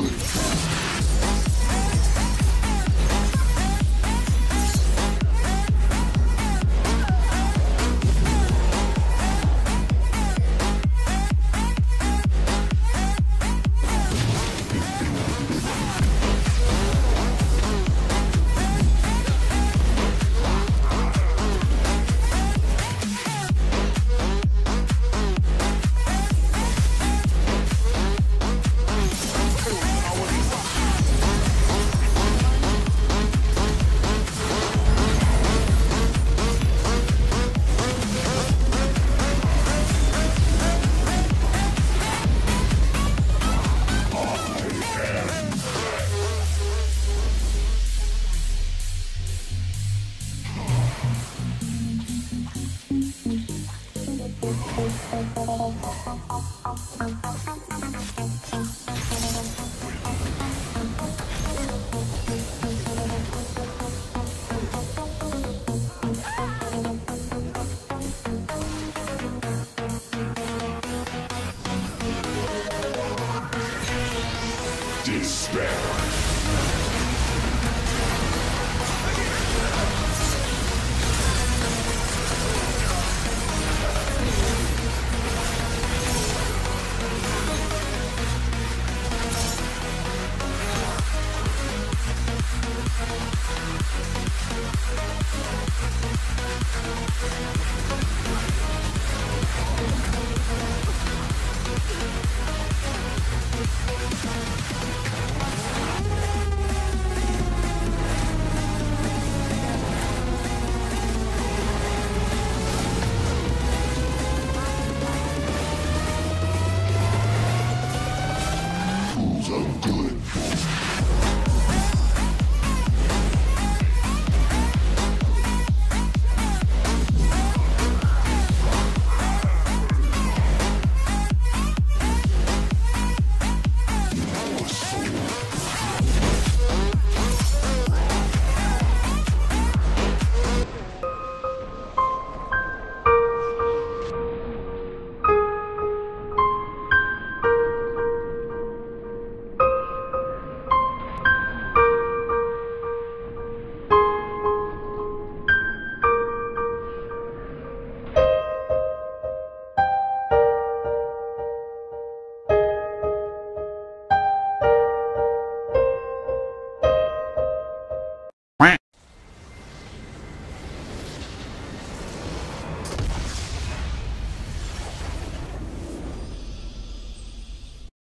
Holy I'm good.